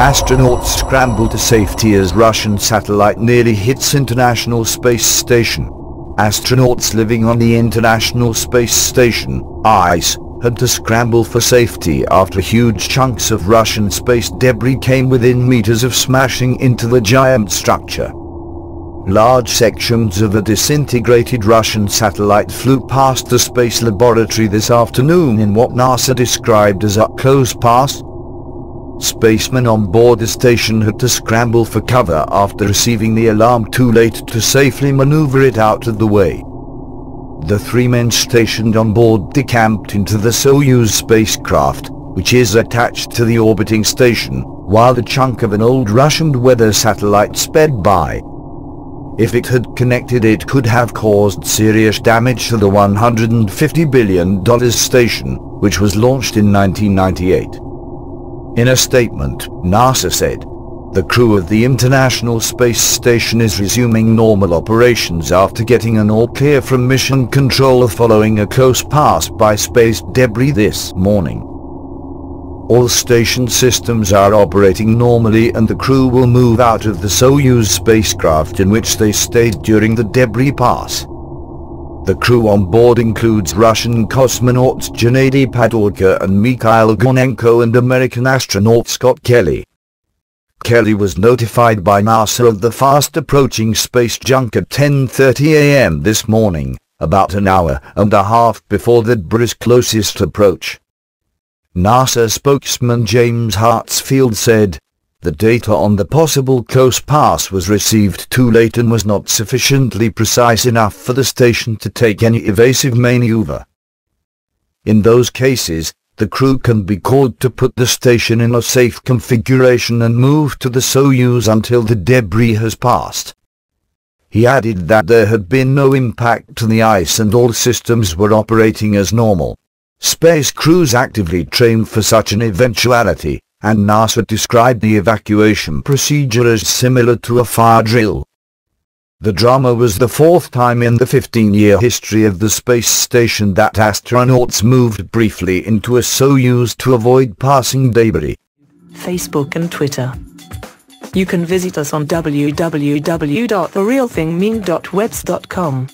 Astronauts scramble to safety as Russian satellite nearly hits International Space Station. Astronauts living on the International Space Station, ICE, had to scramble for safety after huge chunks of Russian space debris came within meters of smashing into the giant structure. Large sections of a disintegrated Russian satellite flew past the space laboratory this afternoon in what NASA described as up close pass Spacemen on board the station had to scramble for cover after receiving the alarm too late to safely maneuver it out of the way. The three men stationed on board decamped into the Soyuz spacecraft, which is attached to the orbiting station, while the chunk of an old Russian weather satellite sped by. If it had connected it could have caused serious damage to the $150 billion station, which was launched in 1998. In a statement, NASA said, the crew of the International Space Station is resuming normal operations after getting an all-clear from Mission Control following a close pass by space debris this morning. All station systems are operating normally and the crew will move out of the Soyuz spacecraft in which they stayed during the debris pass. The crew on board includes Russian cosmonauts Gennady Padalka and Mikhail Kornienko and American astronaut Scott Kelly. Kelly was notified by NASA of the fast-approaching space junk at 10.30 a.m. this morning, about an hour and a half before the debris' closest approach. NASA spokesman James Hartsfield said, the data on the possible close pass was received too late and was not sufficiently precise enough for the station to take any evasive maneuver. In those cases, the crew can be called to put the station in a safe configuration and move to the Soyuz until the debris has passed. He added that there had been no impact to the ice and all systems were operating as normal. Space crews actively train for such an eventuality, and NASA described the evacuation procedure as similar to a fire drill. The drama was the fourth time in the 15-year history of the space station that astronauts moved briefly into a Soyuz to avoid passing debris. Facebook and Twitter. You can visit us on www.therealthingmean.webs.com.